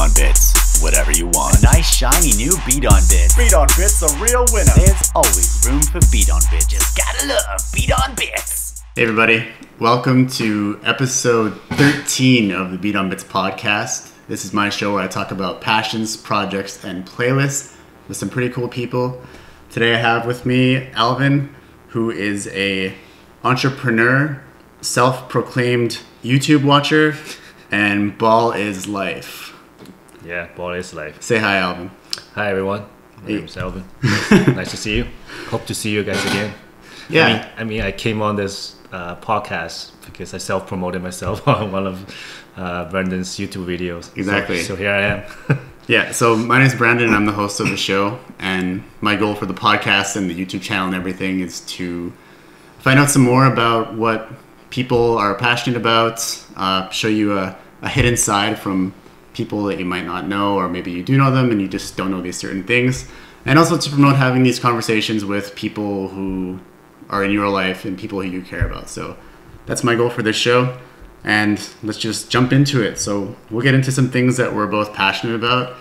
on bits, whatever you want. A Nice shiny new bdonbits. Beat on Bits, a real winner. There's always room for beat on bits. Just gotta love bdonbits. Hey, everybody. Welcome to episode 13 of the bdonbits podcast. This is my show where I talk about passions, projects, and playlists with some pretty cool people. Today I have with me Alvin, who is a entrepreneur, self-proclaimed YouTube watcher, and ball is life. Yeah, ball is life. Say hi, Alvin. Hi everyone. My Hey. name's Alvin. nice to see you. Hope to see you guys again. Yeah. I mean, I mean, I came on this uh, podcast because I self-promoted myself on one of uh, Brendan's YouTube videos. So- Exactly. So, here I am. Yeah, so my name is Brandon and I'm the host of the show. And my goal for the podcast and the YouTube channel and everything is to find out some more about what people are passionate about, uh, show you a, a hidden side from people that you might not know, or maybe you do know them and you just don't know these certain things. And also to promote having these conversations with people who are in your life and people who you care about. So that's my goal for this show. And let's just jump into it. So we'll get into some things that we're both passionate about.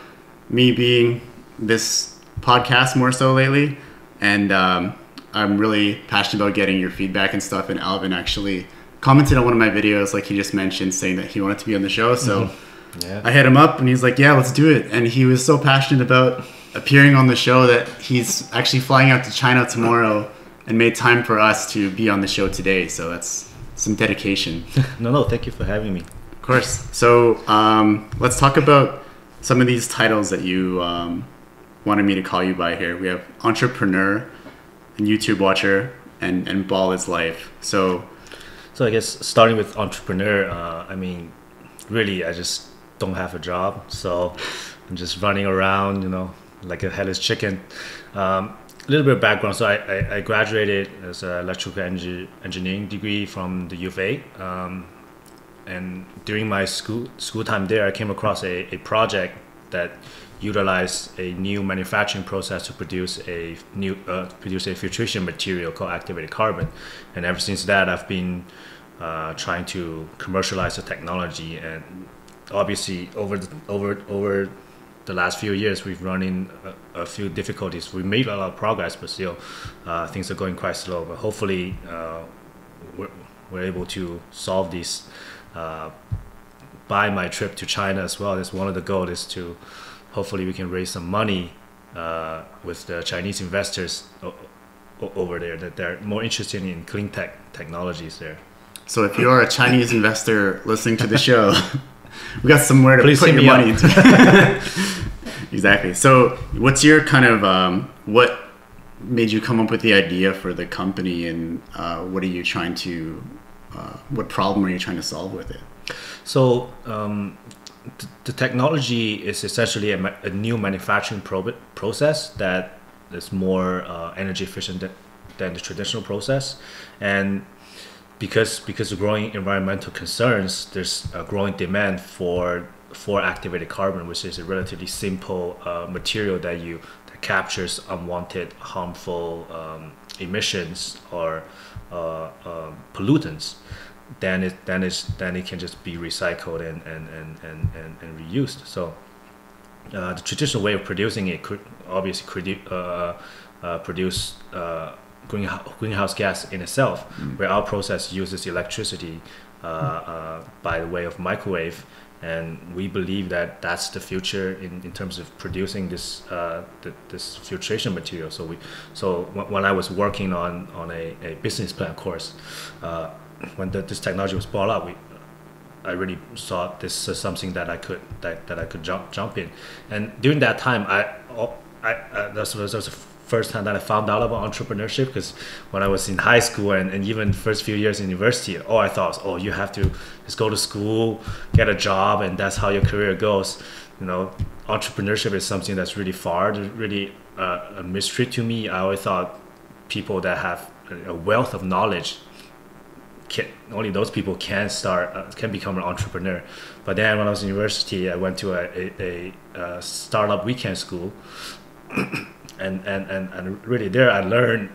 Me being this podcast more so lately, and um, I'm really passionate about getting your feedback and stuff. And Alvin actually commented on one of my videos, like he just mentioned, saying that he wanted to be on the show. So Yeah. I hit him up, and he's like, "Yeah, let's do it." And he was so passionate about appearing on the show that he's actually flying out to China tomorrow and made time for us to be on the show today. So that's some dedication. No, no. Thank you for having me. Of course. So um, let's talk about some of these titles that you um, wanted me to call you by here. We have entrepreneur, and YouTube watcher, and and ball is life. So So I guess starting with entrepreneur, uh, I mean, really, I just don't have a job, so I'm just running around, you know, like a headless chicken. Um, a little bit of background. So I, I, I graduated as an electrical engi- engineering degree from the U of A. Um, and during my school school time there, I came across a, a project that utilized a new manufacturing process to produce a new uh, produce a filtration material called activated carbon. And ever since that, I've been uh, trying to commercialize the technology. And obviously, over the, over over the last few years, we've run in a, a few difficulties. We made a lot of progress, but still, uh, things are going quite slow. But hopefully, uh, we're, we're able to solve these uh, by my trip to China as well. That's one of the goals is to hopefully we can raise some money uh, with the Chinese investors over there that they're more interested in clean tech technologies there. so if you are a Chinese investor listening to the show, we got somewhere to Please put your money exactly. So what's your kind of um, what made you come up with the idea for the company, and uh, what are you trying to uh, what problem are you trying to solve with it? So um, th- the technology is essentially a, ma- a new manufacturing pro- process that is more uh, energy efficient than, than the traditional process, and because because of growing environmental concerns, there's a growing demand for for activated carbon, which is a relatively simple uh, material that you that captures unwanted harmful um, emissions or uh, um pollutants. Then it then is then it can just be recycled and and and and, and, and reused. So uh, the traditional way of producing it could obviously uh, uh, produce uh, greenhouse, greenhouse gas in itself, where our process uses electricity uh, uh, by the way of microwave. And we believe that that's the future in, in terms of producing this uh, th- this filtration material. So we so when, when I was working on on a, a business plan course, uh, when the, this technology was brought up, we I really saw this as something that I could that, that I could jump jump in, and during that time, I oh, I uh, that first time that I found out about entrepreneurship because when I was in high school and, and even first few years in university, all I thought was, oh, you have to just go to school, get a job, and that's how your career goes. You know, entrepreneurship is something that's really far, really uh, a mystery to me. I always thought people that have a wealth of knowledge can, only those people can start uh, can become an entrepreneur. But then when I was in university, I went to a, a, a, a startup weekend school, and, and, and, and really there I learned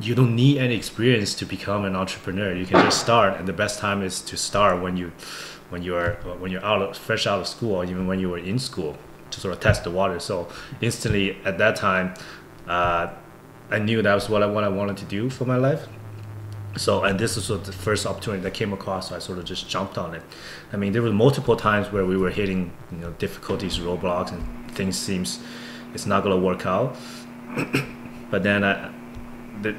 you don't need any experience to become an entrepreneur. You can just start, and the best time is to start when you when you're when you're out of, fresh out of school or even when you were in school to sort of test the water. So instantly at that time, uh, I knew that was what I what I wanted to do for my life. So and this was the first opportunity that came across. So I sort of just jumped on it. I mean, there were multiple times where we were hitting you know difficulties, roadblocks, and things seems it's not gonna work out. but then I, the,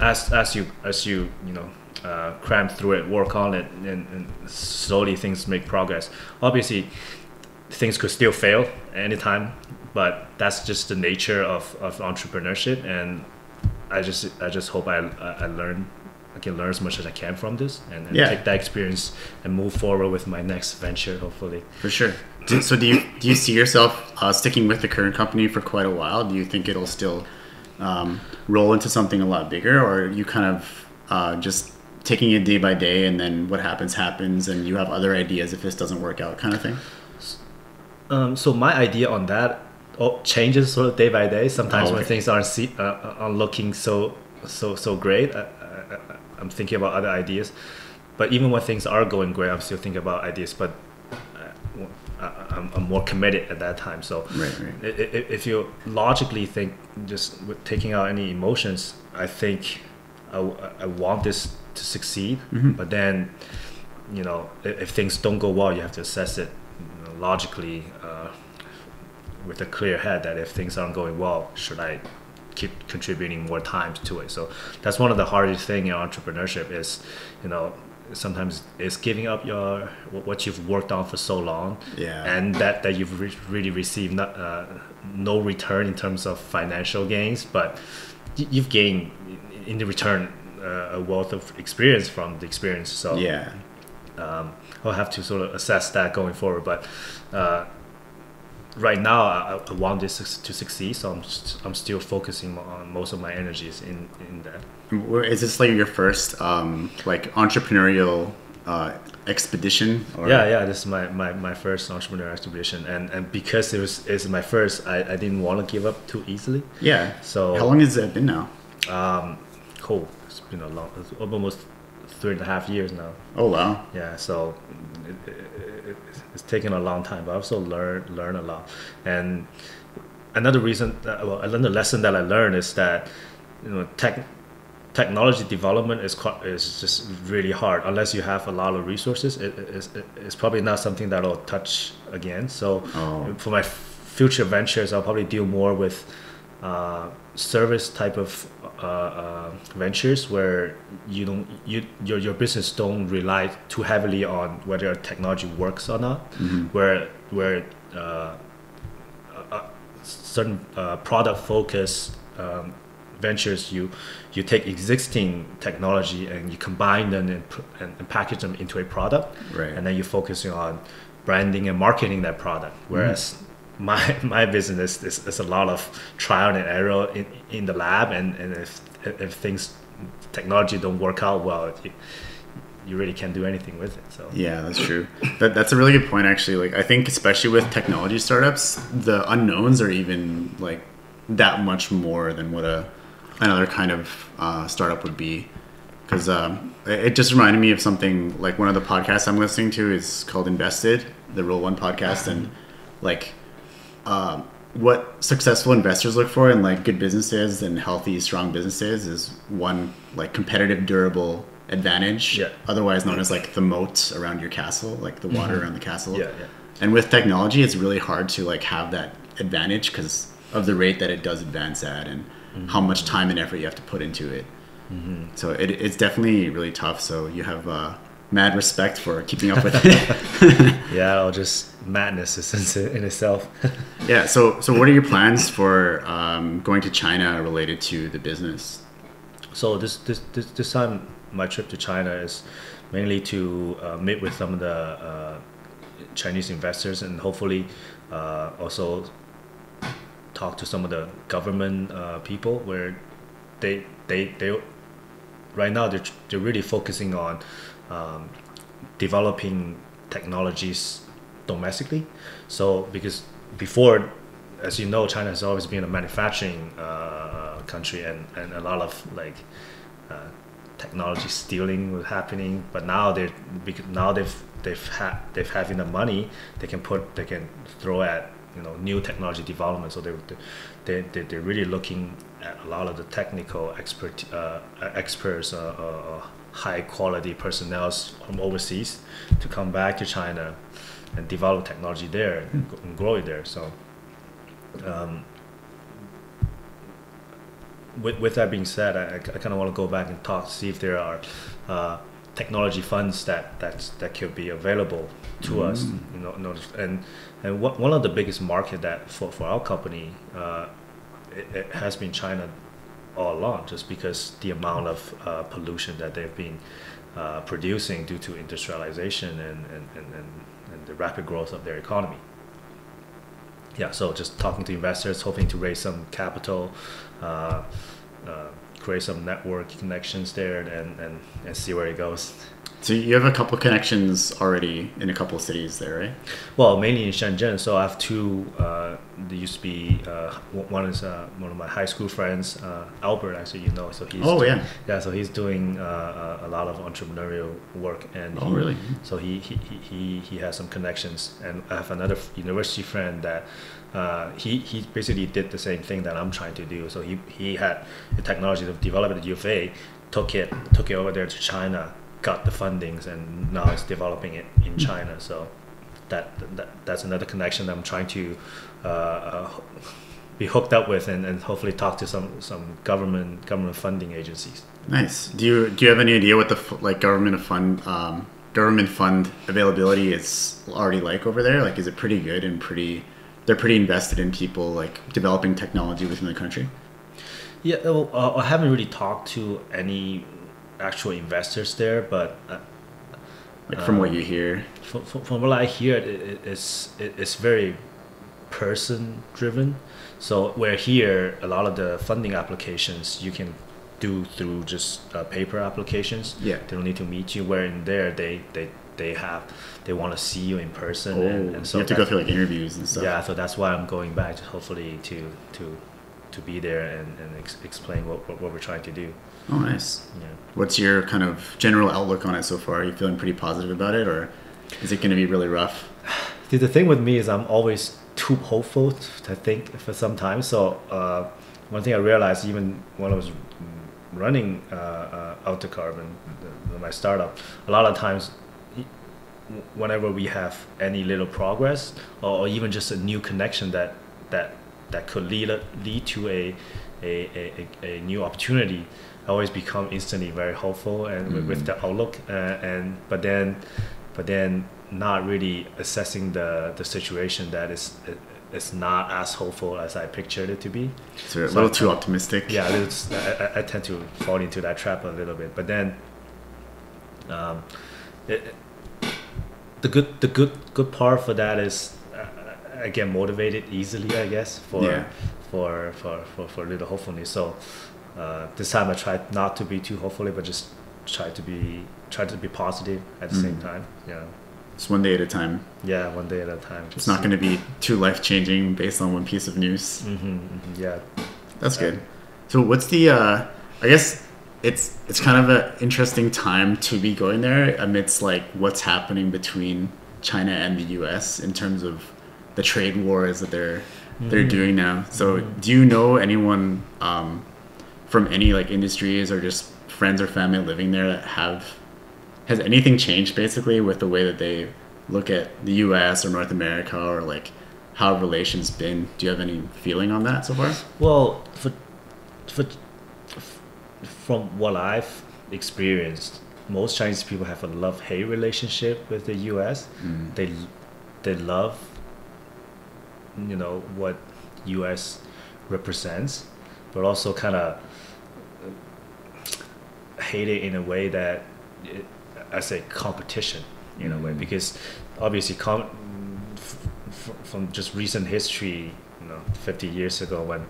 as as you as you you know uh, cram through it, work on it, and, and slowly things make progress. Obviously, things could still fail anytime, but that's just the nature of, of entrepreneurship. And I just I just hope I I learn I can learn as much as I can from this and, and Yeah. take that experience and move forward with my next venture. Hopefully, For sure. Do, so do you do you see yourself uh, sticking with the current company for quite a while? Do you think it'll still um, roll into something a lot bigger, or are you kind of uh, just taking it day by day, and then what happens happens, and you have other ideas if this doesn't work out, kind of thing? Um, so my idea on that oh, changes sort of day by day. Sometimes Oh, when things aren't see, uh, aren't looking so so so great, I, I, I'm thinking about other ideas. But even when things are going great, I'm still thinking about ideas. But uh, I, I'm, I'm more committed at that time. So Right, right. i- i- if you logically think, just with taking out any emotions, I think I want this to succeed. Mm-hmm. But then, you know, if, if things don't go well, you have to assess it you know, logically uh, with a clear head that if things aren't going well, should I keep contributing more time to it? So that's one of the hardest thing in entrepreneurship is, you know, sometimes it's giving up your what you've worked on for so long Yeah. and that that you've re- really received not, uh, no return in terms of financial gains but you've gained in the return uh, a wealth of experience from the experience so Yeah. um, I'll have to sort of assess that going forward. But uh, right now, I, I want this to succeed, so I'm, st- I'm still focusing on most of my energies in, in that. Where- Is this like your first um, like entrepreneurial uh, expedition? Or? Yeah, yeah, this is my, my, my first entrepreneur expedition, and, and because it was it's my first, I, I didn't want to give up too easily. Yeah. So- how long has it been now? Um, cool. It's been a long, it's almost three and a half years now. Oh wow. yeah so it, it, it's taken a long time but i also learn learn a lot. And another reason that, well another lesson that i learned is that you know tech technology development is quite, is just really hard. Unless you have a lot of resources it, it, it's, it's probably not something that i'll touch again. So Oh. for my future ventures i'll probably deal more with uh, service type of uh, uh, ventures where you don't you your, your business don't rely too heavily on whether technology works or not. Where where uh, certain uh, product focus um, ventures you you take existing technology and you combine them and, and, and package them into a product. Right. and then you're focusing on branding and marketing that product. Whereas my my business is, is a lot of trial and error in, in the lab and, and if if things technology don't work out well you, you really can't do anything with it so Yeah, that's true. That, that's a really good point, actually. Like, I think especially with technology startups, the unknowns are even like that much more than what a another kind of uh, startup would be. Because um, it just reminded me of something like one of the podcasts I'm listening to is called Invested, the Rule One podcast, and like um, what successful investors look for in like good businesses and healthy, strong businesses is one like competitive, durable advantage, Yeah. otherwise known as like the moat around your castle, like the water around the castle. Mm-hmm. Yeah, yeah. And with technology, it's really hard to like have that advantage because of the rate that it does advance at and Mm-hmm. how much time and effort you have to put into it. So it, it's definitely really tough. So you have uh, mad respect for keeping up with it. yeah or just madness in, in itself Yeah. So, so what are your plans for um, going to China related to the business? So this, this this this time my trip to China is mainly to uh, meet with some of the uh, Chinese investors and hopefully uh, also talk to some of the government uh, people where they they they right now they're, they're really focusing on um, developing technologies domestically. So because before, as you know, China has always been a manufacturing uh, country and, and a lot of like uh, technology stealing was happening. But now they're now they've they've had they've having the money they can put they can throw at you know new technology development. So they they they they're really looking at a lot of the technical expert uh, experts. Uh, uh, high quality personnel from overseas to come back to China and develop technology there and, and grow it there. So, um, with, with that being said, I, I kind of want to go back and talk, see if there are uh, technology funds that that's, that could be available to us. You know, and and what, one of the biggest market that for, for our company, uh, it, it has been China all along, just because the amount of uh, pollution that they've been uh, producing due to industrialization and, and, and, and the rapid growth of their economy. Yeah, so just talking to investors, hoping to raise some capital, uh, uh, create some network connections there, and, and, and see where it goes. So you have a couple connections already in a couple cities there, right? Well, mainly in Shenzhen. So I have two. Uh, there used to be uh, one is uh, one of my high school friends, uh, Albert. Actually, you know. So he's Oh, doing- yeah. yeah. So he's doing uh, uh, a lot of entrepreneurial work, and Oh, he- really? So he, he, he, he, has some connections, and I have another university friend that. Uh, he, he basically did the same thing that I'm trying to do. So he, he had the technology to develop at U of A, took it took it over there to China, got the fundings, and now it's developing it in China. So that, that that's another connection that I'm trying to uh, uh, be hooked up with, and, and hopefully talk to some some government government funding agencies. Nice. Do you do you have any idea what the like government fund um, government fund availability is already like over there? Like, is it pretty good and pretty? They're pretty invested in people like developing technology within the country. Yeah, well, uh, I haven't really talked to any actual investors there, but uh, Like from what you hear. from, from, from what I hear, it, it, it's it, it's very person driven. So where here, a lot of the funding applications you can do through just uh, paper applications. Yeah. They don't need to meet you. Where in there, they they they have they want to see you in person. Oh, and, and so you have to go through like interviews and stuff. yeah, so that's why I'm going back, to hopefully to to to be there and, and ex- explain what, what what we're trying to do. Oh, nice. Yeah. What's your kind of general outlook on it so far? Are you feeling pretty positive about it, or is it going to be really rough? See, the thing with me is I'm always too hopeful to think for some time. So uh, one thing I realized even when I was running uh, uh, Autocarbon, the, my startup, a lot of times whenever we have any little progress or, or even just a new connection that that that could lead lead to a a, a, a new opportunity, I always become instantly very hopeful and with, with the outlook. Uh, and but then but then not really assessing the the situation that is it's not as hopeful as I pictured it to be. So a So little I- too optimistic. Yeah, I, I- tend to fall into that trap a little bit. But then, um, it, the good the good good part for that is uh, I get motivated easily, I guess, for Yeah. for, for for for a little hopefulness. So uh, this time I tried not to be too hopefully, but just try to be try to be positive at the same Mhm. time. Yeah, It's one day at a time. yeah, one day at a time. It's not going to be too life changing based on one piece of news. hmm yeah, That's good. So what's the? Uh, I guess it's it's kind of an interesting time to be going there amidst like what's happening between China and the U.S. in terms of the trade wars that they're they're doing now. So do you know anyone um, from any like industries or just friends or family living there that have has anything changed basically with the way that they look at the U.S. or North America or like how have relations been? Do you have any feeling on that so far? Well, for, for, from what I've experienced, most Chinese people have a love-hate relationship with the U.S. Mm. They they love, you know, what U.S. represents, but also kind of hate it in a way that it, I say competition in a way because obviously com- f- f- from just recent history, you know, 50 years ago when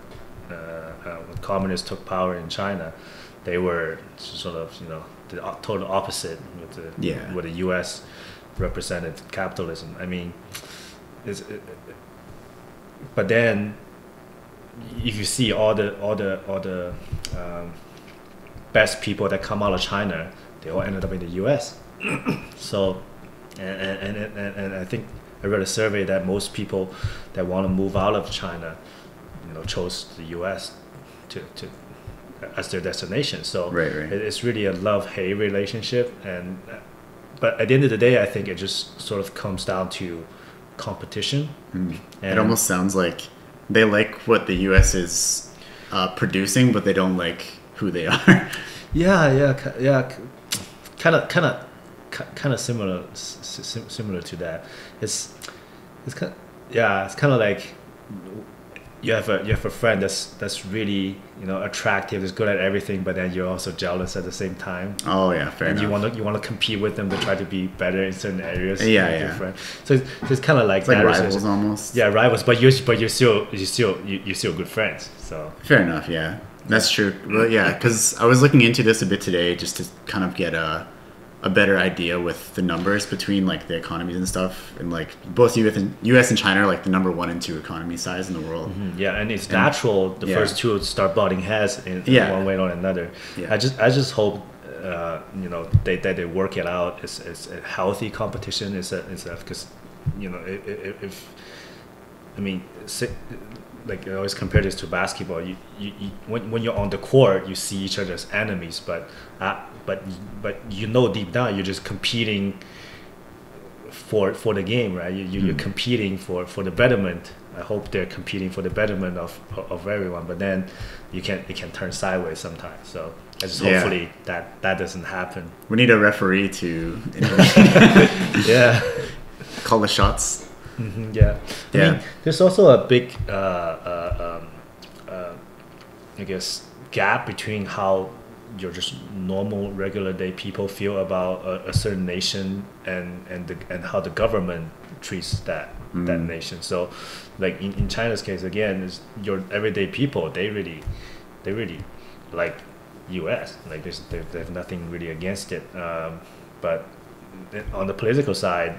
uh, uh, when communists took power in China, they were sort of you know the total opposite with the Yeah. with the U.S. represented capitalism. I mean, it- but then if you see all the all the all the um, best people that come out of China, they all ended up in the U.S. so, and and, and, and I think I read a survey that most people that want to move out of China, you know, chose the U.S. to to as their destination. So Right, right. it's really a love hate relationship, and but at the end of the day, I think it just sort of comes down to competition. It And- almost sounds like they like what the U.S. is uh, producing, but they don't like who they are. Yeah, yeah, yeah, kind of, kind of, kind of similar, similar to that. It's, it's kind, yeah, it's kind of like you have a you have a friend that's that's really you know attractive, is good at everything, but then you're also jealous at the same time. oh yeah, fair enough. and enough. you want to you want to compete with them to try to be better in certain areas. Yeah, with your yeah. friend. So it's, so it's kind of like it's like rivals almost. Yeah, rivals, but you're but you're still you still you, you're still good friends. So Fair enough. Yeah, that's true. Well, yeah, because I was looking into this a bit today just to kind of get a a better idea with the numbers between like the economies and stuff, and like both U.S. and U.S. and China are like the number one and two economy size in the world. Yeah, and it's natural. The yeah. first two start butting heads in, in Yeah. one way or another. Yeah. I just I just hope uh, you know they that they work it out. It's, it's a healthy competition. It's a it's because you know if, if I mean like I always compare this to basketball. You, you, you when, when you're on the court, you see each other as enemies, but uh, but but you know deep down you're just competing for for the game, right? You, you, You're competing for for the betterment. I hope they're competing for the betterment of of everyone, but then you can it can turn sideways sometimes. So I just Yeah. hopefully that that doesn't happen. We need a referee to Yeah. call the shots. Mhm, yeah. I mean, there's also a big, uh, uh, um, uh, I guess, gap between how your just normal, regular day people feel about a, a certain nation and and the, and how the government treats that that nation. So, like in, in China's case, again, is your everyday people. They really, they really like U.S. Like they, they have nothing really against it. Um, but on the political side,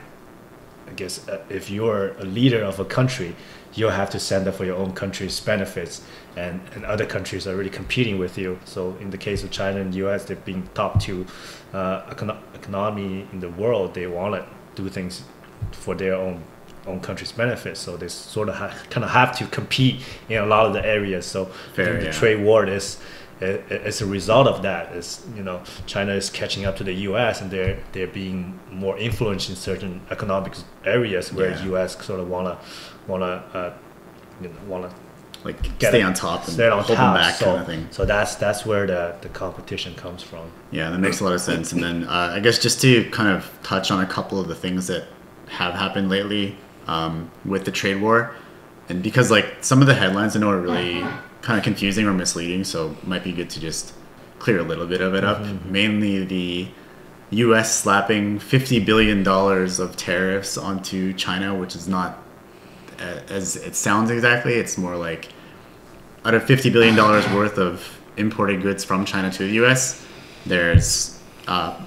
I guess uh, if you're a leader of a country, you'll have to stand up for your own country's benefits, and, and other countries are really competing with you. So in the case of China and U.S., they've been top two uh, econo- economy in the world. They want to do things for their own own country's benefit. So they sort of ha- kind of have to compete in a lot of the areas. So Fair, the yeah. trade war is as a result of that is you know China is catching up to the U.S. and they're they're being more influenced in certain economic areas where Yeah. U.S. sort of wanna wanna uh, you know wanna Like get stay on top and stay on hold top. them back so, kind of thing. So that's that's where the the competition comes from. Yeah, that makes a lot of sense. And then uh, I guess just to kind of touch on a couple of the things that have happened lately um, with the trade war, and because like some of the headlines I know are really kind of confusing or misleading, so might be good to just clear a little bit of it up. Mainly the U.S. slapping fifty billion dollars of tariffs onto China, which is not as it sounds exactly. It's more like out of fifty billion dollars worth of imported goods from China to the U.S., there's uh,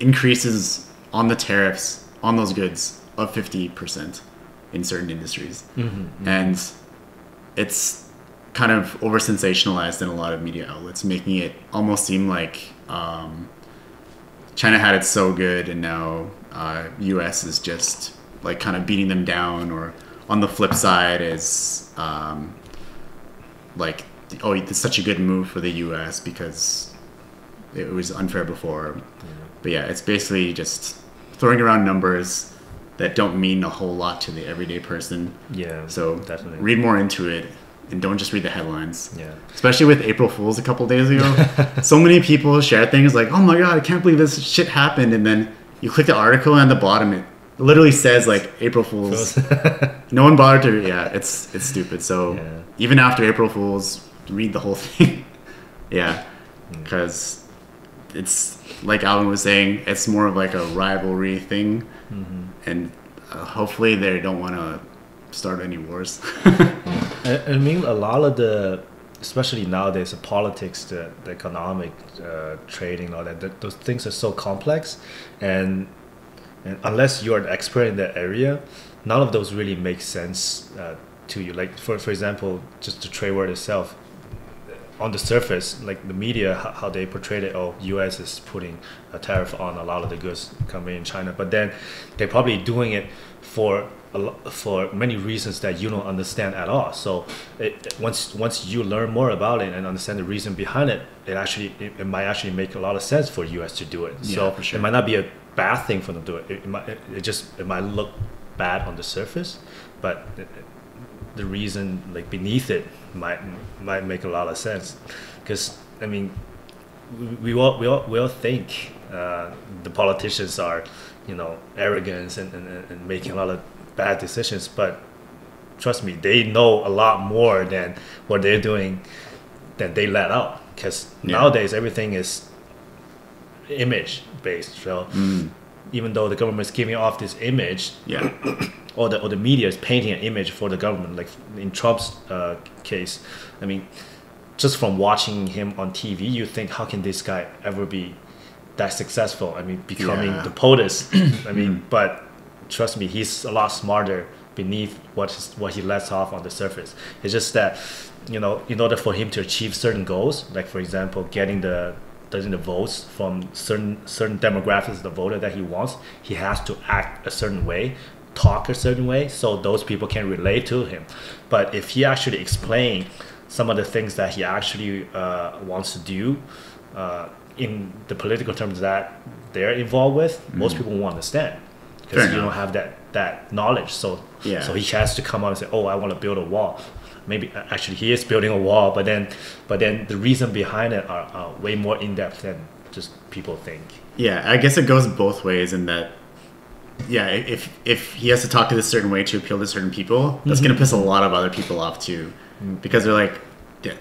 increases on the tariffs on those goods of fifty percent in certain industries, and it's kind of over sensationalized in a lot of media outlets, making it almost seem like um, China had it so good, and now uh, U.S. is just like kind of beating them down, or on the flip side is um, like, oh, it's such a good move for the U.S. because it was unfair before. But yeah, it's basically just throwing around numbers that don't mean a whole lot to the everyday person. Yeah. So definitely. read more into it and don't just read the headlines. yeah. Especially with April Fools a couple days ago. so many people share things like, oh my god, I can't believe this shit happened. And then you click the article and at the bottom it literally says like April Fools. no one bothered to, yeah, it's it's stupid. So Yeah. even after April Fools, read the whole thing. yeah. Mm. Because it's like Alan was saying, it's more of like a rivalry thing. Mm-hmm. And uh, hopefully they don't want to start any wars. I, I mean, a lot of the, especially nowadays, the politics, the, the economic, uh, trading, all that, th those things are so complex, and and unless you're an expert in that area, none of those really make sense uh, to you. Like for for example, just the trade war itself, on the surface, like the media, how, how they portrayed it, oh, U.S. is putting a tariff on a lot of the goods coming in China, but then they're probably doing it for for many reasons that you don't understand at all. So it, once once you learn more about it and understand the reason behind it, it actually it, it might actually make a lot of sense for U.S. to do it. Yeah, so sure. it might not be a bad thing for them to do it. It, might it, just it might look bad on the surface, but the reason like beneath it might might make a lot of sense because I mean we, we all we all we all think uh, the politicians are you know arrogant and, and, and making a lot of bad decisions but trust me they know a lot more than what they're doing than they let out because Yeah. nowadays everything is image based so even though the government is giving off this image Yeah. or the or the media is painting an image for the government. Like in Trump's uh, case, I mean, just from watching him on TV, you think, how can this guy ever be that successful? I mean, becoming Yeah. the POTUS. I mean, but trust me, he's a lot smarter beneath what his, what he lets off on the surface. It's just that you know, in order for him to achieve certain goals, like for example, getting the getting the votes from certain certain demographics of the voter that he wants, he has to act a certain way, talk a certain way, so those people can relate to him. But if he actually explain some of the things that he actually uh, wants to do uh, in the political terms that they're involved with, most people won't understand because you don't have that that knowledge. So Yeah. so he has to come out and say, "Oh, I want to build a wall." Maybe actually he is building a wall, but then but then the reason behind it are, are way more in depth than just people think. Yeah, I guess it goes both ways in that. Yeah, if if he has to talk to this certain way to appeal to certain people, that's gonna piss a lot of other people off too, because they're like,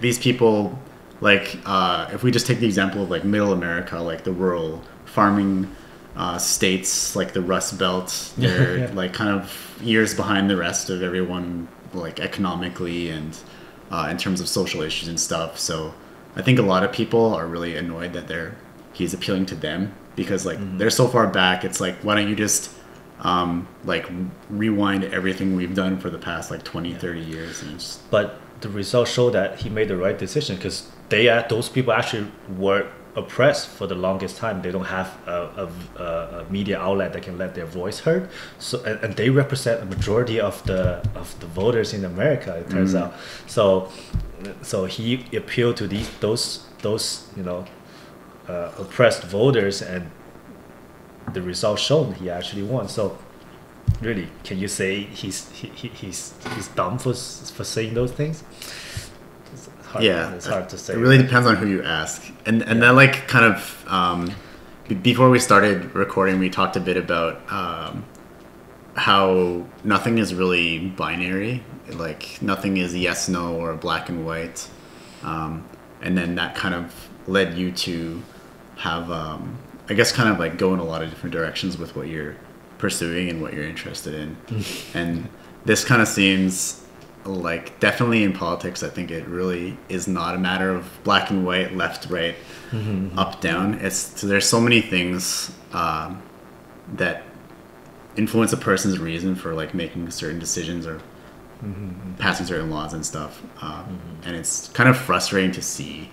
these people, like, uh, if we just take the example of like Middle America, like the rural farming uh, states, like the Rust Belt, they're Yeah. like kind of years behind the rest of everyone, like economically and uh, in terms of social issues and stuff. So I think a lot of people are really annoyed that they're he's appealing to them because like they're so far back. It's like why don't you just um, like rewind everything we've done for the past like 20, 30 years and just But the results show that he made the right decision because they are, those people actually were oppressed for the longest time. They don't have a, a, a media outlet that can let their voice heard. So and, and they represent a majority of the of the voters in America. It turns out. So so he appealed to these those those you know uh, oppressed voters and the result shown he actually won. So really, can you say he's he, he, he's he's dumb for for saying those things? Hard, yeah it's hard to say. it really depends on who you ask. And and that like kind of um, be- before we started recording we talked a bit about um, how nothing is really binary. Like nothing is yes no or black and white. Um, and then that kind of led you to have um, i guess kind of like go in a lot of different directions with what you're pursuing and what you're interested in. And this kind of seems like definitely in politics i think it really is not a matter of black and white left right up down. It's there's so many things um, that influence a person's reason for like making certain decisions or passing certain laws and stuff um, and it's kind of frustrating to see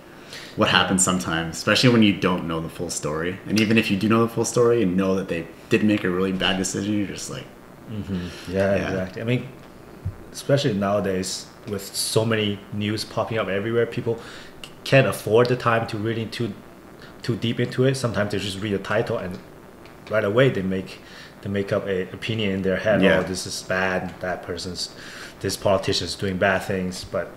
what happens sometimes especially when you don't know the full story. And even if you do know the full story and know that they did make a really bad decision you're just like Yeah, Yeah. exactly. I mean, especially nowadays with so many news popping up everywhere, people can't afford the time to really too too deep into it. Sometimes they just read the title and right away they make they make up a opinion in their head. Yeah. Oh, this is bad. That person's this politician's doing bad things, but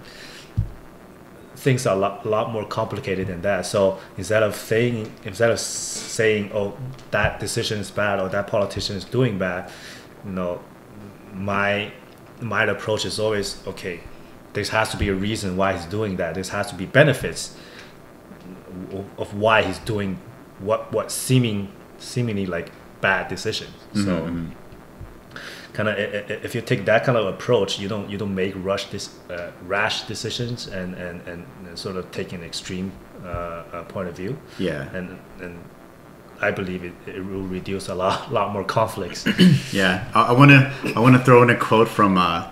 things are a lot, lot more complicated than that. So instead of saying instead of saying oh that decision is bad or that politician is doing bad, you know, my my approach is always okay. This has to be a reason why he's doing that. This has to be benefits of- why he's doing what what seeming seemingly like bad decisions. So kind of if you take that kind of approach, you don't you don't make rush this uh, rash decisions and, and and sort of take an extreme uh, uh, point of view. yeah And and I believe it, it will reduce a lot lot more conflicts. Yeah, I want to I want to throw in a quote from uh,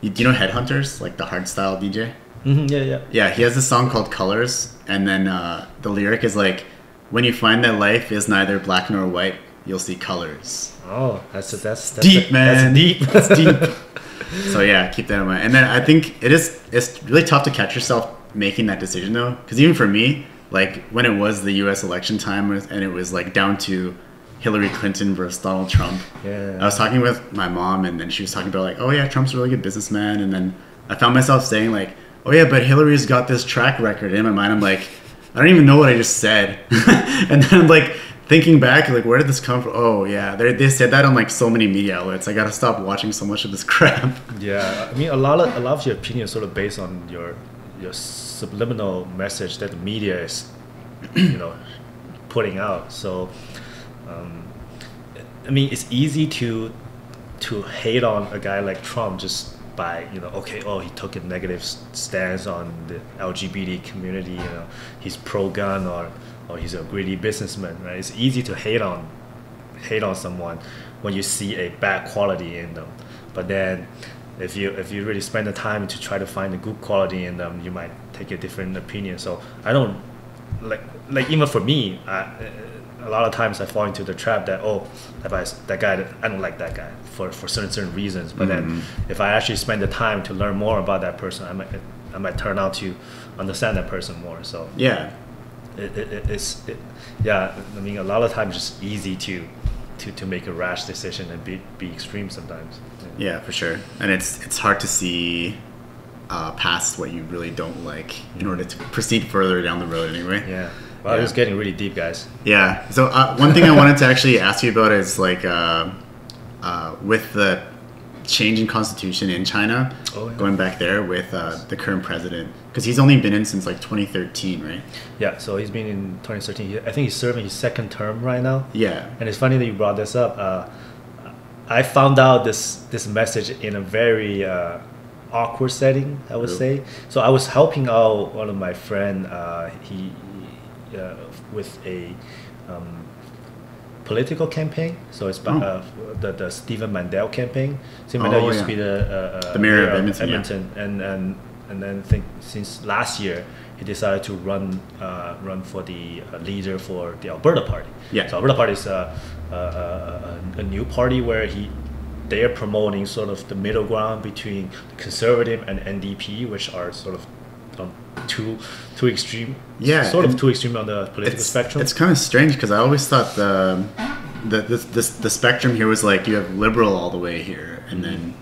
you, do you know Headhunterz, like the hardstyle DJ? Mhm, yeah, yeah. Yeah, he has a song called Colors, and then uh, the lyric is like, "When you find that life is neither black nor white, you'll see colors." Oh, that's that's, that's deep, man. That's deep. That's deep. so yeah, keep that in mind. And then I think it is it's really tough to catch yourself making that decision though, because even for me, like when it was the U.S. election time and it was like down to Hillary Clinton versus Donald Trump. Yeah. I was talking with my mom, and then she was talking about like, oh yeah, Trump's a really good businessman, and then I found myself saying like, oh yeah, but Hillary's got this track record. In my mind, I'm like, I don't even know what I just said, and then I'm like thinking back, like, where did this come from? Oh yeah, they they said that on like so many media outlets. I gotta stop watching so much of this crap. Yeah, I mean, a lot of a lot of your opinion is sort of based on your your subliminal message that the media is, you know, putting out. So, um, I mean, it's easy to to hate on a guy like Trump just by you know, okay, oh, he took a negative stance on the LGBT community. You know, he's pro-gun or or he's a greedy businessman. Right? It's easy to hate on hate on someone when you see a bad quality in them. But then if you if you really spend the time to try to find the good quality in them, you might take a different opinion. So I don't like like even for me, I, a lot of times I fall into the trap that oh that guy that guy I don't like that guy for for certain certain reasons. But then mm-hmm. if I actually spend the time to learn more about that person, I might I might turn out to understand that person more. So Yeah, it, it, it- it's it, yeah i mean a lot of times it's just easy to to, to make a rash decision and be, be extreme sometimes yeah, for sure. And it's it's hard to see uh, past what you really don't like in order to proceed further down the road. Anyway. yeah well Yeah. getting really deep guys Yeah. So uh, one thing I wanted to actually ask you about is like uh, uh, with the change in constitution in China, Oh, yeah. going back there with uh, the current president, because he's only been in since like 2013, right? yeah so he's been in 2013 i think he's serving his second term right now Yeah. and it's funny that you brought this up uh, i found out this this message in a very uh, awkward setting i would Really? say so i was helping out one of my friend uh, he uh, with a um, political campaign. So it's about, Oh. uh, the the Stephen Mandel campaign. Stephen Oh, Mandel used yeah. to be the uh, uh, The mayor of Edmonton, yeah. And and and then think since last year he decided to run uh, run for the uh, leader for the Alberta Party. Yeah. So Alberta Party is a, a, a new party where he they are promoting sort of the middle ground between the conservative and NDP, which are sort of on two two extreme, Yeah, sort of too extreme on the political It's, spectrum. it's kind of strange because I always thought the, the the, the the spectrum here was like you have liberal all the way here and then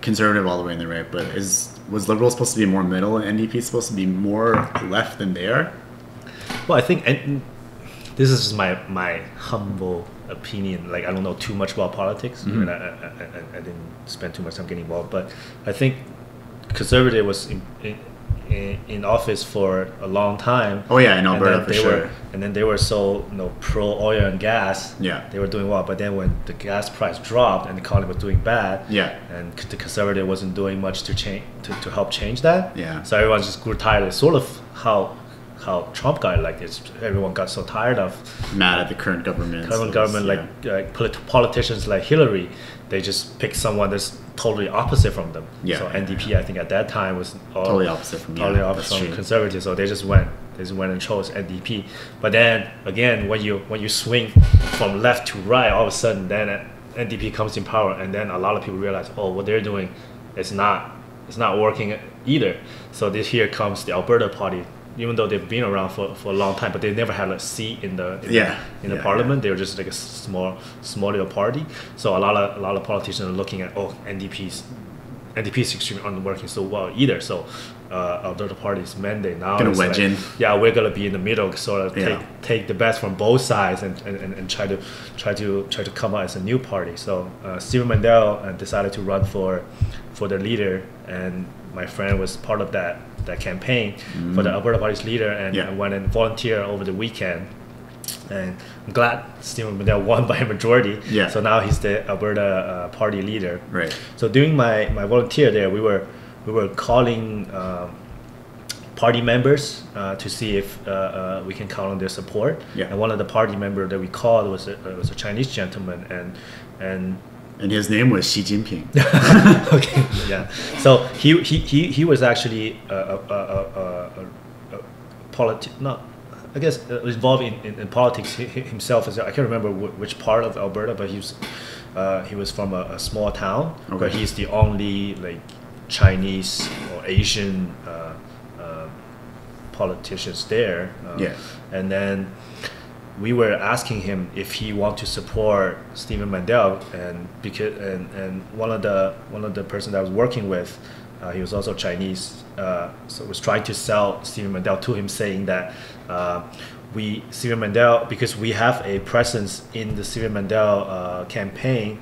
conservative all the way in the right. But is was liberal supposed to be more middle and NDP supposed to be more left than they are? Well, I think and this is my my humble opinion. Like I don't know too much about politics, Mm-hmm. and I, I, I, didn't spend too much time getting involved. But I think conservative was in, in, in, office for a long time. Oh, yeah, in Alberta, for they sure. Were, and then they were so you know pro oil and gas. Yeah. they were doing well. But then when the gas price dropped and the economy was doing bad. Yeah. and the conservative wasn't doing much to change to, to help change that. Yeah. So everyone just grew tired. It's sort of how how Trump got elected. It's- Everyone got so tired of Mad at the current government. current government, yeah. like like polit- politicians like Hillary. They just pick someone that's totally opposite from them. Yeah, So yeah, NDP, I think at that time was all, Totally opposite from- totally yeah, opposite from true. conservative. So they just went they just went and chose NDP. But then again, when you when you swing from left to right, all of a sudden then NDP comes in power, and then a lot of people realize, oh, what they're doing is not it's not working either. So this here comes the Alberta Party. Even though they've been around for, for a long time, but they never had a seat in the in, Yeah, the, in the yeah, parliament. They were just like a small small little party. So a lot of a lot of politicians are looking at oh NDP's NDP is extremely not working so well either. So uh, Alberta Party's mandate now Gonna is wedge like, in. Yeah, we're gonna be in the middle, sort of Yeah. take take the best from both sides and, and, and, and try to try to try to come out as a new party. So uh, Stephen Mandel uh, decided to run for for the leader, and my friend was part of that that campaign for the Alberta Party's leader, and Yeah. I went and volunteered over the weekend. And I'm glad Stephen Mandel won by a majority. Yeah. So now he's the Alberta uh, party leader. Right. So during my, my volunteer there, we were we were calling um, party members uh, to see if uh, uh, we can count on their support. Yeah. And one of the party member that we called was a, was a Chinese gentleman, and and and his name was Xi Jinping. okay, yeah. So he he, he, he was actually a, a, a, a, a, a politi- not I guess uh, involved in, in, in politics he, he himself. Is I can't remember wh- which part of Alberta, but he was uh, he was from a, a small town, okay. but he's the only like Chinese or Asian uh, uh, politicians there. Uh, Yeah. and then we were asking him if he want to support Stephen Mandel, and because and, and one of the one of the person that I was working with, uh, he was also Chinese, uh, so was trying to sell Stephen Mandel to him, saying that uh, we Stephen Mandel because we have a presence in the Stephen Mandel uh, campaign,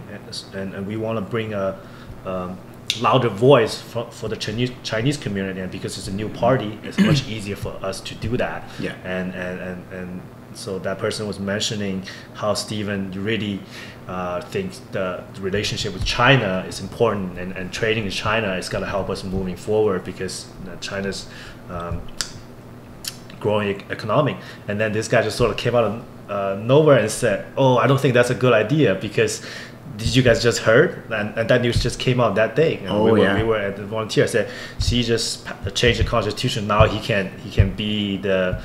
and, and we want to bring a um, louder voice for, for the Chinese Chinese community, and because it's a new party, it's much easier for us to do that. Yeah. And and and, and so that person was mentioning how Stephen really uh, thinks the relationship with China is important, and, and trading in China is going to help us moving forward because China's um, growing economic. And then this guy just sort of came out of uh, nowhere and said, "Oh, I don't think that's a good idea because." Did you guys just heard? And, and that news just came out that day. And Oh, we, were, yeah. we were at the volunteer. I said, "Xi just changed the constitution. Now he can he can be the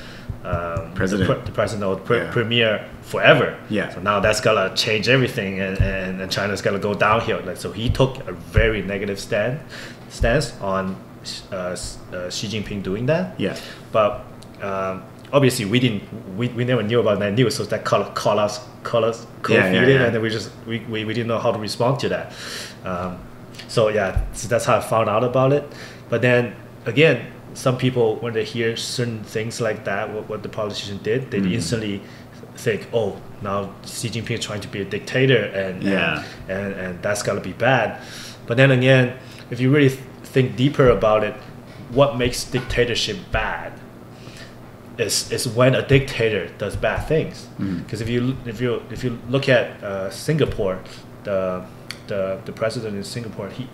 um, President. the, the president or pre- Yeah. premier forever. Yeah. So now that's gonna change everything, and, and, and China's gonna go downhill. Like so, he took a very negative stand stance on uh, uh, Xi Jinping doing that. Yeah. But um, obviously, we didn't. We, we never knew about that news, so that call, call us call us cold Yeah, yeah, feet yeah. and then we just we, we, we didn't know how to respond to that. Um, so yeah, so that's how I found out about it. But then again, some people when they hear certain things like that, what, what the politician did, they Mm-hmm. instantly think, oh, now Xi Jinping is trying to be a dictator, and Yeah. and, and, and that's gonna be bad. But then again, if you really th- think deeper about it, what makes dictatorship bad? is, is when a dictator does bad things. Because if you if you if you look at uh, Singapore, the the the president in Singapore, he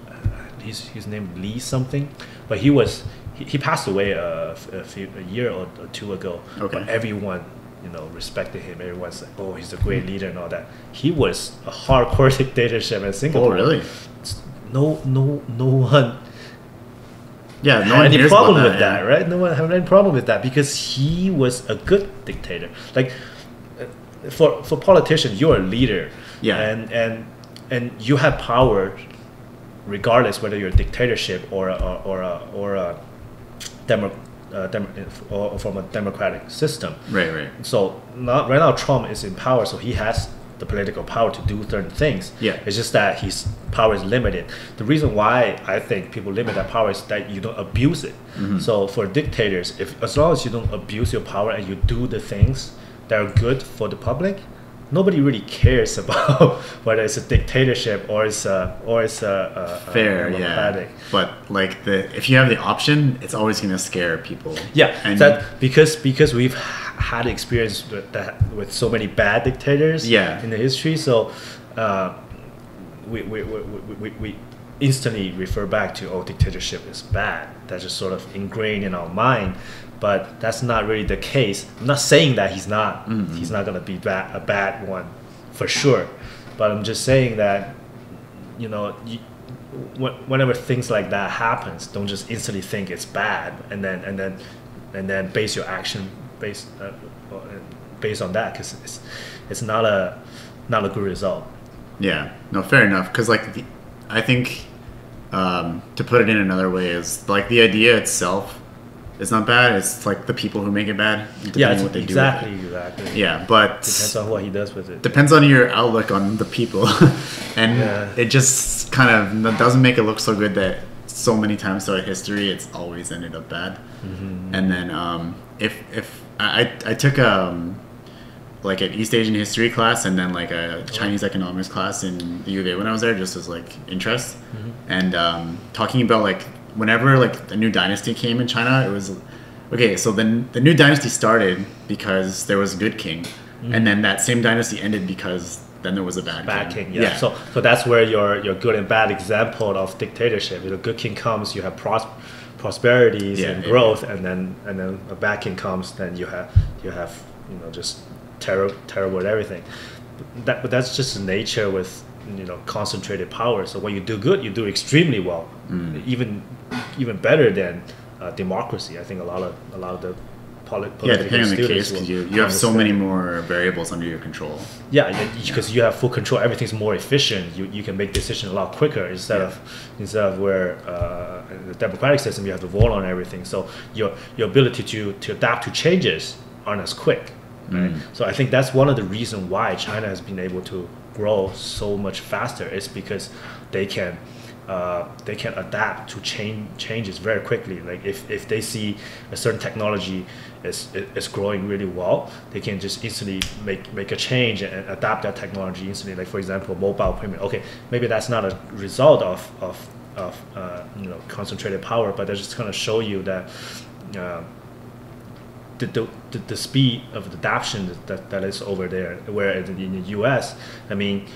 he's his name Lee something, but he was he, he passed away a, a few, a year or, or two ago. Okay. But everyone you know respected him. Everyone's like, oh, he's a great leader and all that. He was a hardcore dictatorship in Singapore. Oh, really? No, no, no one Yeah. No had one any problem about with that, right? No one had any problem with that because he was a good dictator. Like uh, for for politicians, you're a leader, Yeah. and and and you have power, regardless whether you're a dictatorship or a, or a, or a demo, uh, demo, or from a democratic system. Right. Right. So not, right now, Trump is in power, so he has the political power to do certain things. Yeah. It's just that his power is limited. The reason why I think people limit that power is that you don't abuse it. Mm-hmm. So for dictators, if as long as you don't abuse your power and you do the things that are good for the public, nobody really cares about whether it's a dictatorship or it's a or it's a, a, a Fair. Yeah. democratic. But like the if you have the option, it's always gonna scare people. Yeah, And that because because we've had experience with that with so many bad dictators Yeah. in the history, so uh, we, we, we, we, we, we instantly refer back to oh dictatorship is bad. That's just sort of ingrained in our mind, but that's not really the case. I'm not saying that he's not he's not gonna be bad, a bad one for sure, but I'm just saying that you know you, whenever things like that happens don't just instantly think it's bad and then and then and then base your action based uh, uh, based on that because it's it's not a not a good result Yeah, no, fair enough. Because like, the, I think um, to put it in another way is like the idea itself is not bad. It's like the people who make it bad. depending yeah on what they exactly do. with exactly. Yeah, but depends on what he does with it depends on your outlook on the people, and Yeah. it just kind of doesn't make it look so good that so many times throughout history it's always ended up bad. Mm-hmm. And then um, if if I I took um like an East Asian history class and then like a Chinese economics class in the U of A when I was there, just as like interest, Mm-hmm. and um, talking about like whenever like a new dynasty came in China, it was okay. So then the new dynasty started because there was a good king, and then that same dynasty ended because then there was a bad, Mm-hmm. bad king. king yeah. so so that's where your your good and bad example of dictatorship if a good king comes you have pros- prosperities Yeah, and yeah. growth and then and then a bad king comes then you have you have you know just terror terrible with everything that but that's just nature with you know concentrated power. So when you do good, you do extremely well, Mm. even even better than uh, democracy. I think a lot of a lot of the poli- Yeah, depending on the case, because you, you have so many more variables under your control. Yeah, because you have full control. Everything's more efficient. You, you can make decisions a lot quicker instead Yeah. of instead of where uh, the democratic system you have to vote on everything. So your your ability to to adapt to changes aren't as quick. Right? Mm. So I think that's one of the reasons why China has been able to grow so much faster. Is because they can. Uh, they can adapt to change changes very quickly. Like if, if they see a certain technology is, is growing really well, they can just instantly make make a change and adapt that technology instantly. Like for example, mobile payment. Okay, maybe that's not a result of of, of uh, you know concentrated power, but that's just of show you that. Uh, the, the, the, speed of adoption that, that is over there. Where in the U.S., I mean,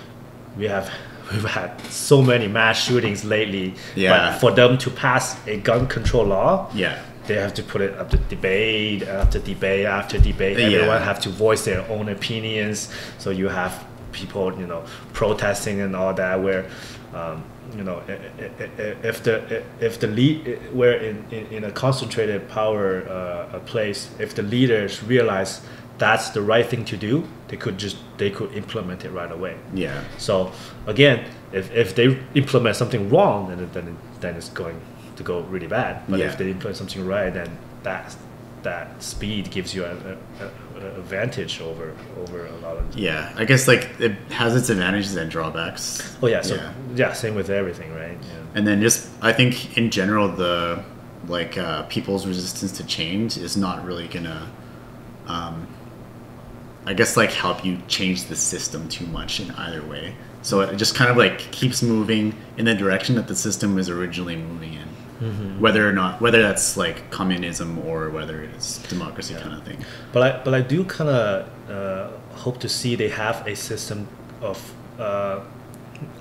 we have we've had so many mass shootings lately. Yeah. But for them to pass a gun control law, Yeah. they have to put it up to debate after debate after debate. Yeah. Everyone have to voice their own opinions. So you have people, you know, protesting and all that. Where, um, you know, if the if the lead where in, in, in a concentrated power uh, a place, if the leaders realize that's the right thing to do, they could just they could implement it right away. Yeah. So again, if, if they implement something wrong, then then then it's going to go really bad. But Yeah. if they implement something right, then that that speed gives you an a, a, advantage over over a lot of. Yeah. I guess like it has its advantages and drawbacks. Oh yeah, so Yeah. yeah, same with everything, right? Yeah. And then just I think in general the like uh, people's resistance to change is not really gonna um, I guess like help you change the system too much in either way. So it just kind of like keeps moving in the direction that the system was originally moving in. Whether or not whether that's like communism or whether it's democracy kind of thing. But I but I do kind of uh, hope to see they have a system of uh,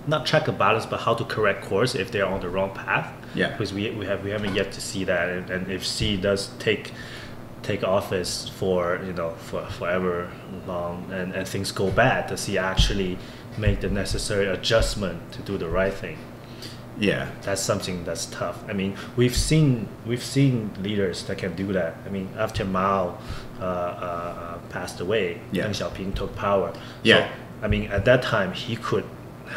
not check and balance, but how to correct course if they're on the wrong path. Yeah. Because we, we have we haven't yet to see that, and, and if Xi does take take office for you know for forever long, and, and things go bad, does he actually make the necessary adjustment to do the right thing? Yeah. that's something that's tough. I mean, we've seen we've seen leaders that can do that. I mean, after Mao uh, uh, uh, passed away, Yeah. Deng Xiaoping took power. Yeah. So, I mean, at that time, he could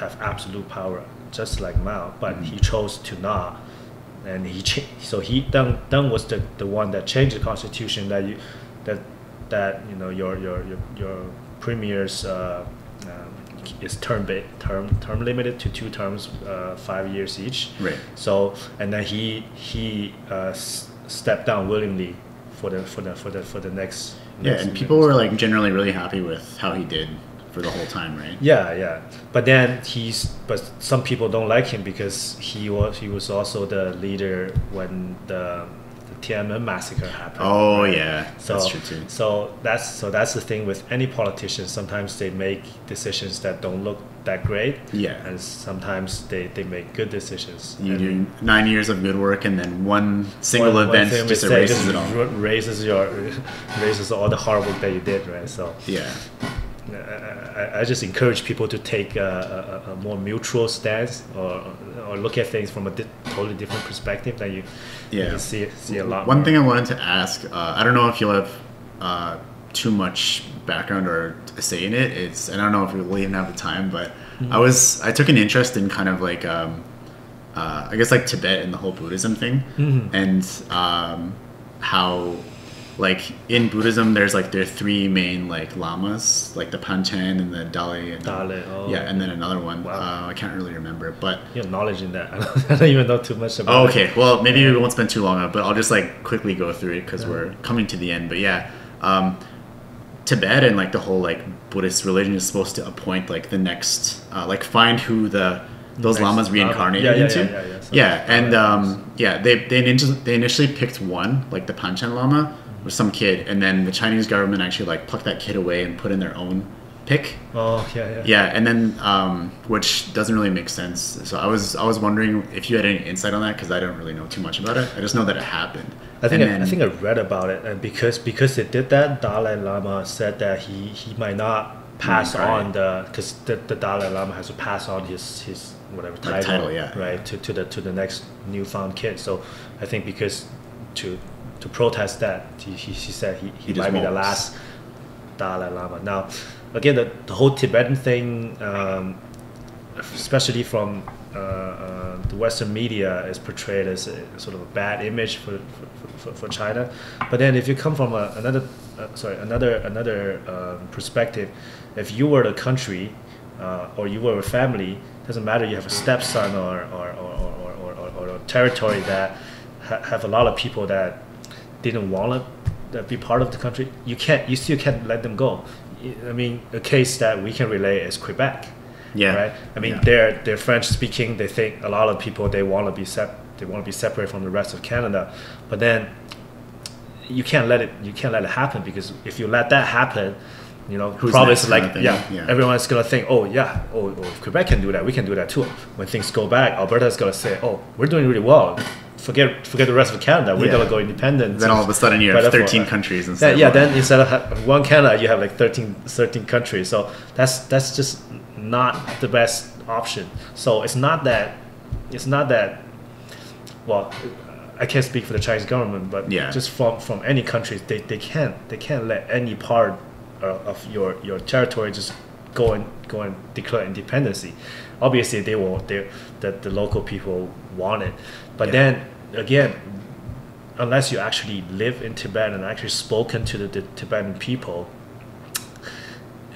have absolute power, just like Mao, but Mm-hmm. he chose to not. And he so he Deng, Deng was the, the one that changed the constitution that you that that you know your your your, your premiers uh, um, is term ba- term term limited to two terms, uh, five years each. Right. So and then he he uh, s- stepped down willingly for the for the for the for the next. Yeah, next- and people were like generally really happy with how he did for the whole time, right? Yeah, yeah. But then he's but some people don't like him because he was he was also the leader when the, the Tiananmen massacre happened. Oh yeah, So that's true too. so that's so that's the thing with any politician. Sometimes they make decisions that don't look that great. Yeah. And sometimes they, they make good decisions. You And do nine years of good work, and then one single one- one event thing just erases it all. Raises your raises all the hard work that you did, right? So Yeah, I, I- just encourage people to take a, a, a more neutral stance or, or look at things from a di- totally different perspective that you, you Yeah. can see see a lot. One more. thing I wanted to ask, uh, I don't know if you'll have uh, too much background or say in it. It's, and I don't know if we'll even have the time, but Mm-hmm. I was, I took an interest in kind of like, um, uh, I guess like Tibet and the whole Buddhism thing, Mm-hmm. and um, how, like in Buddhism, there's like there are three main like lamas, like the Panchen and the Dalai, and Dalai, oh. yeah, and then another one. Wow. Uh, I can't really remember, but you have knowledge in that. I don't, even know too much about. Oh, it. okay. Well, maybe we won't spend too long on it, but I'll just like quickly go through it because we're coming to the end. But yeah, um, Tibet and like the whole like Buddhist religion is supposed to appoint like the next, uh, like find who the those Next lamas lama. reincarnated Yeah, yeah, into. yeah, yeah, yeah. So Yeah, and um, yeah, they they initially, they initially picked one, like the Panchen Lama, was some kid, and then the Chinese government actually like plucked that kid away and put in their own pick. Oh yeah, yeah. Yeah, and then um, which doesn't really make sense. So I was I was wondering if you had any insight on that because I don't really know too much about it. I just know that it happened. I think And I, I think I read about it, and because because it did that, Dalai Lama said that he he might not pass Right. on the because the, the Dalai Lama has to pass on his his whatever title, title, yeah. right to, to the to the next newfound kid. So I think because to to protest that, he, he, he said he, he, He might be the last Dalai Lama. Now, again, the, the whole Tibetan thing, um, especially from uh, uh, the Western media, is portrayed as a, sort of a bad image for, for, for, for China. But then, if you come from a, another, uh, sorry, another another um, perspective, if you were the country uh, or you were a family, doesn't matter. You have a stepson or or, or, or, or, or, or a territory that ha- have a lot of people that didn't want to uh, be part of the country. You can't. You still can't let them go. I mean, a case that we can relate is Quebec Yeah. right? I mean, Yeah. they're they're French speaking. They think a lot of people they want to be sep- they want to be separate from the rest of Canada, but then you can't let it you can't let it happen because if you let that happen, you know, Who's province like kind of yeah, yeah. everyone's gonna think, oh yeah, oh, oh Quebec can do that, we can do that too. When things go back, Alberta's gonna say, oh, we're doing really well. Forget forget the rest of Canada. We're Yeah. gonna go independent. Then all of a sudden you have Better for- 13 countries yeah, instead. yeah. of Then instead of one Canada, you have like 13, 13 countries. So that's that's just not the best option. So it's not that it's not that. Well, I can't speak for the Chinese government, but Yeah. just from from any country, they, they can't they can't let any part of, of your your territory just go and go and declare independency. Obviously, they will. They that the local people want it, but Yeah. then again, unless you actually live in Tibet and actually spoken to the, the Tibetan people,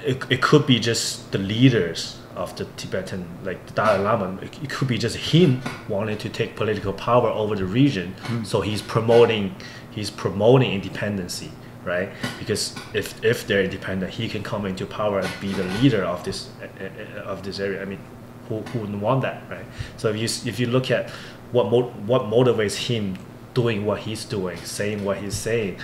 it, it could be just the leaders of the Tibetan, like the Dalai Lama. It, it could be just him wanting to take political power over the region. So he's promoting, he's promoting independency, right? Because if if they're independent, he can come into power and be the leader of this uh, uh, of this area. I mean, who, who wouldn't want that, right? So if you if you look at what mo- what motivates him doing what he's doing, saying what he's saying,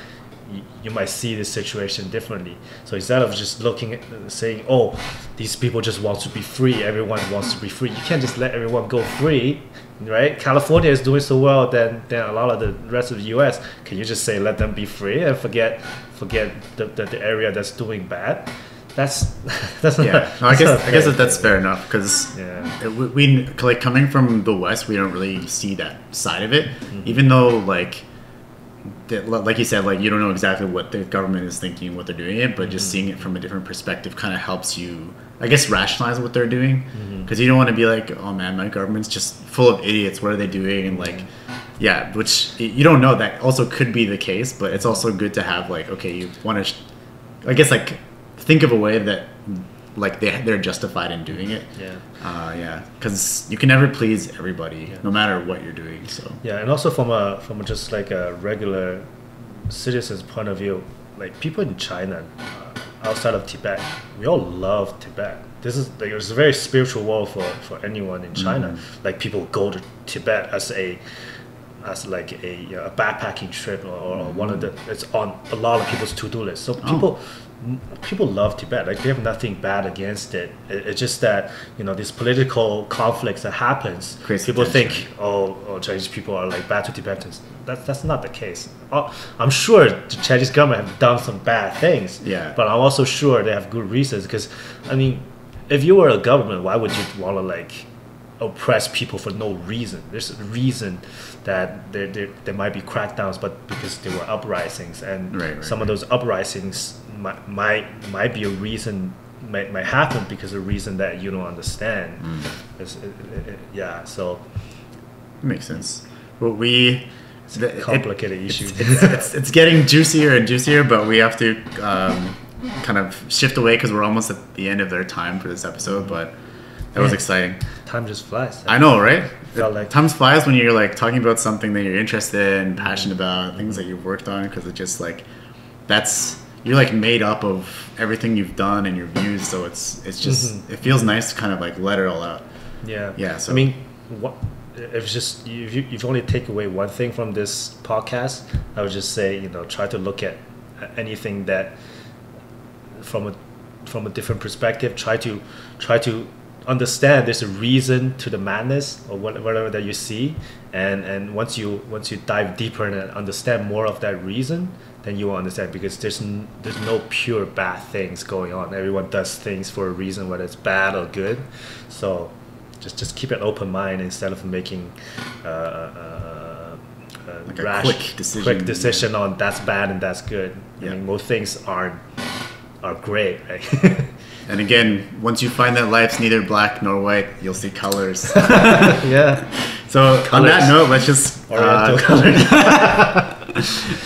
you, you might see the situation differently. So instead of just looking at saying, "Oh, these people just want to be free. Everyone wants to be free," you can't just let everyone go free, right? California is doing so well than than a lot of the rest of the U.S. Can you just say let them be free and forget forget the, the, the area that's doing bad? That's that's not. yeah, no, I that's guess I guess fair. that that's fair enough because Yeah. we, we like coming from the west, we don't really see that side of it. Mm-hmm. Even though like, like you said, like you don't know exactly what the government is thinking, what they're doing it, but Mm-hmm. just seeing it from a different perspective kind of helps you, I guess, rationalize what they're doing. Mm-hmm. Because you don't want to be like, oh man, my government's just full of idiots. What are they doing? And like, yeah, which you don't know that also could be the case, but it's also good to have like, okay, you want to, sh- I guess like, think of a way that like they they're justified in doing it. Yeah. Uh, yeah, because you can never please everybody, no matter what you're doing. So Yeah, and also from a from just like a regular citizen's point of view, like people in China, uh, outside of Tibet, we all love Tibet. This is like it's a very spiritual world for for anyone in China. Like people go to Tibet as a as like a, you know, a backpacking trip or, or, or one of the it's on a lot of people's to do list. So people m- people love Tibet. Like they have nothing bad against it. it. It's just that you know these political conflicts that happens. Creates people tension. think oh, oh Chinese people are like bad to Tibetans. That's that's not the case. Uh, I'm sure the Chinese government have done some bad things. Yeah. But I'm also sure they have good reasons because, I mean, if you were a government, why would you want to like oppress people for no reason? There's a reason that there, there, there might be crackdowns, but because there were uprisings, and Right, right, some of those uprisings might might, might be a reason. Might, might happen because of a reason that you don't understand. Mm. It's- it- it- it- yeah, so makes sense. Well, we it's a complicated issue. It's, it's, it's getting juicier and juicier, but we have to um, kind of shift away because we're almost at the end of their time for this episode. But that was exciting. Time just flies. I know, right? Felt like- Time flies when you're like talking about something that you're interested in, passionate about, things that you've worked on, because it just like that's you're like made up of everything you've done and your views. So it's it's just Mm-hmm. it feels nice to kind of like let it all out. Yeah. Yeah, so- I mean, what if it's just if you if you only take away one thing from this podcast, I would just say you know try to look at anything that from a from a different perspective. Try to try to understand there's a reason to the madness or whatever that you see and and once you once you dive deeper and understand more of that reason then you will understand because there's n- there's no pure bad things going on. Everyone does things for a reason whether it's bad or good. So just just keep an open mind instead of making uh, uh, uh, Like a rash, quick decision, quick decision on that's bad and that's good. Yeah. i mean most things aren't are great right And again, once you find that life's neither black nor white, you'll see colors. yeah So on that note, let's just uh, colors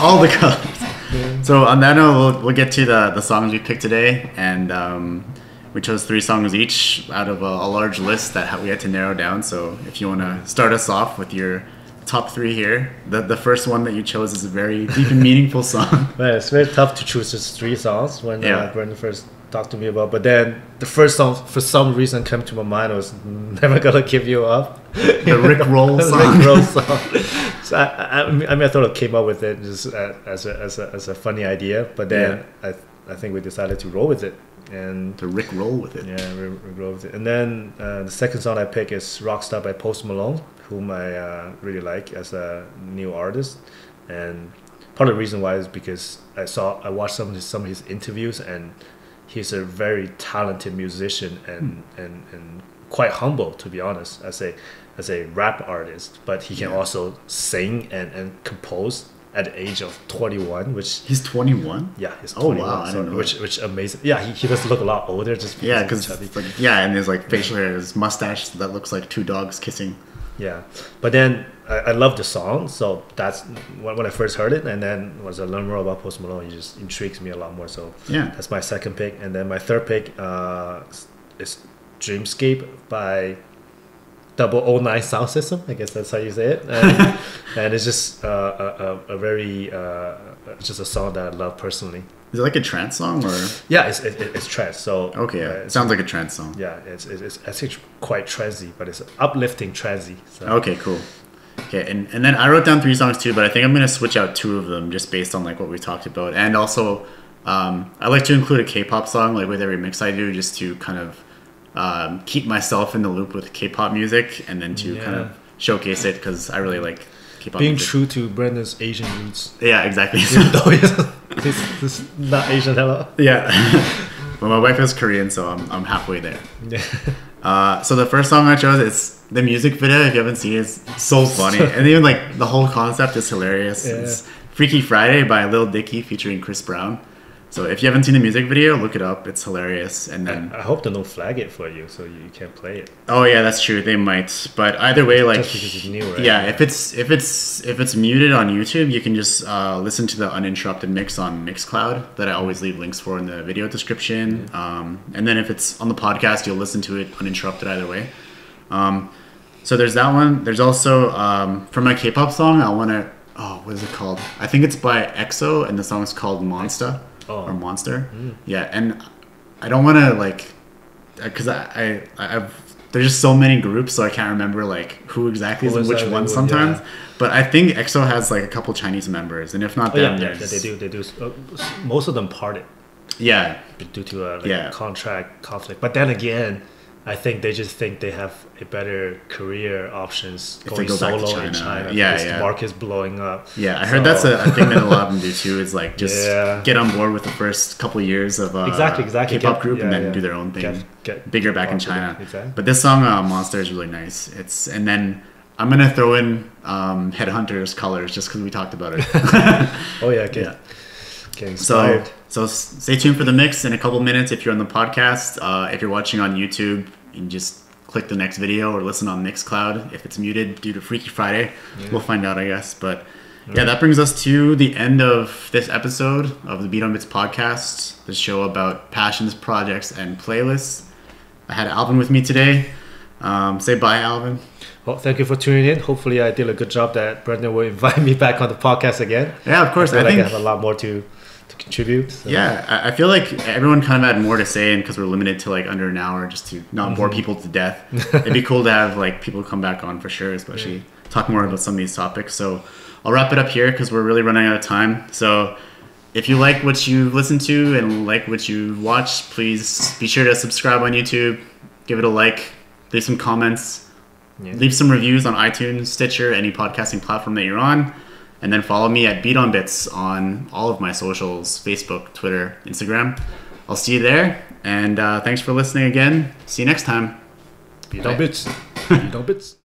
all the colors. So on that note, we'll, we'll get to the, the songs we picked today, and um, we chose three songs each out of a, a large list that we had to narrow down. So if you want to start us off with your top three here, the the first one that you chose is a very deep and meaningful song. Well, it's very tough to choose just three songs when Yeah. uh, Brendan first talked to me about. But then the first song, for some reason, came to my mind was "Never Gonna Give You Up." The Rick Roll song. Rick Roll song. so I, I, I mean, I thought I came up with it just uh, as a, as a, as a funny idea. But then I, I think we decided to roll with it. And to Rick roll with it. yeah, we, we roll with it. And then uh, the second song I pick is "Rockstar" by Post Malone, whom I uh, really like as a new artist. And part of the reason why is because I saw I watched some of his, some of his interviews, and he's a very talented musician and hmm. and, and quite humble to be honest as a as a rap artist. But he can Yeah. also sing and, and compose at the age of 21, which He's 21. yeah, he's Oh, 21, wow, I so- didn't know which which amazing. Yeah, he, he does look a lot older just because Yeah, because like, yeah, and his like facial hair, his mustache that looks like two dogs kissing. Yeah, but then I, I love the song, so that's when, when I first heard it, and then was I learn more about Post Malone, it just intrigues me a lot more. So Yeah. that's my second pick, and then my third pick uh, is Dreamscape by Double O Nine Sound System. I guess that's how you say it, and, and it's just uh, a, a, very uh, it's just a song that I love personally. Is it like a trance song or? Yeah, it's it, it's trance. So Okay, yeah. uh, it sounds like a trance song. yeah, it's it's, it's actually quite transy, but it's uplifting transy. So. Okay, cool. Okay, and, and then I wrote down three songs too, but I think I'm gonna switch out two of them just based on like what we talked about, and also um, I like to include a K-pop song like with every mix I do, just to kind of um, keep myself in the loop with K-pop music, and then to kind of showcase it because I really like K-pop. Being music. true to Brendan's Asian roots. Yeah, exactly. he's, he's, he's not Asian at all. yeah, but my wife is Korean, so I'm I'm halfway there. Yeah. Uh, so the first song I chose is the music video. If you haven't seen it, it's so funny, and even like the whole concept is hilarious. Yeah. It's Freaky Friday by Lil Dicky featuring Chris Brown. So if you haven't seen the music video, look it up. It's hilarious. And then I hope they don't flag it for you, so you can't play it. oh yeah, that's true. They might, but either way, like Just because it's new, right? yeah, if it's if it's if it's muted on YouTube, you can just uh, listen to the uninterrupted mix on Mixcloud that I always leave links for in the video description. Um, and then if it's on the podcast, you'll listen to it uninterrupted either way. Um, so there's that one. There's also um, for my K-pop song, I want to. Oh, what is it called? I think it's by EXO, and the song is called Monster Oh. or Monster. Mm. Yeah, and I don't want to like uh, because I, I I've there's just so many groups, so I can't remember like who exactly is in which one sometimes. yeah. But I think EXO has like a couple Chinese members, and if not Oh, yeah, them, yeah, there's they do. They do. Uh, most of them parted Yeah, due to a like, Yeah. contract conflict. But then again, I think they just think they have a better career options they going go solo in China. China. Yeah, yeah. the market's blowing up. yeah. I heard that's a, a thing that a lot of them do too. Is like just Yeah. get on board with the first couple years of uh, Exactly, exactly. K-pop Get- group, and then yeah. do their own thing. Get- get bigger back in. China. Exactly. But this song, uh, Monster, is really nice. It's and then I'm gonna throw in um, Headhunterz Colors just because we talked about it. Oh yeah, get, Yeah. Get So, so stay tuned for the mix in a couple minutes. If you're on the podcast, uh, if you're watching on YouTube, you can just click the next video or listen on Mixcloud. If it's muted due to Freaky Friday, we'll find out, I guess. But yeah, that brings us to the end of this episode of the bdonbits podcast, the show about passions, projects, and playlists. I had Alvin with me today. Um, say bye, Alvin. Well, thank you for tuning in. Hopefully, I did a good job that Brendan will invite me back on the podcast again. Yeah, of course. I, I like think I have a lot more to to contribute. so- Yeah, I I feel like everyone kind of had more to say, and because we're limited to like under an hour, just to not bore mm-hmm. people to death, it'd be cool to have like people come back on for sure, especially talk more about some of these topics. So I'll wrap it up here because we're really running out of time. So if you like what you listen to and like what you watch, please be sure to subscribe on YouTube, give it a like, leave some comments, Yeah. leave some reviews on iTunes, Stitcher, any podcasting platform that you're on, and then follow me at bdonbits on all of my socials: Facebook, Twitter, Instagram. I'll see you there, and uh, thanks for listening again. See you next time. bdonbits. Beat on bits.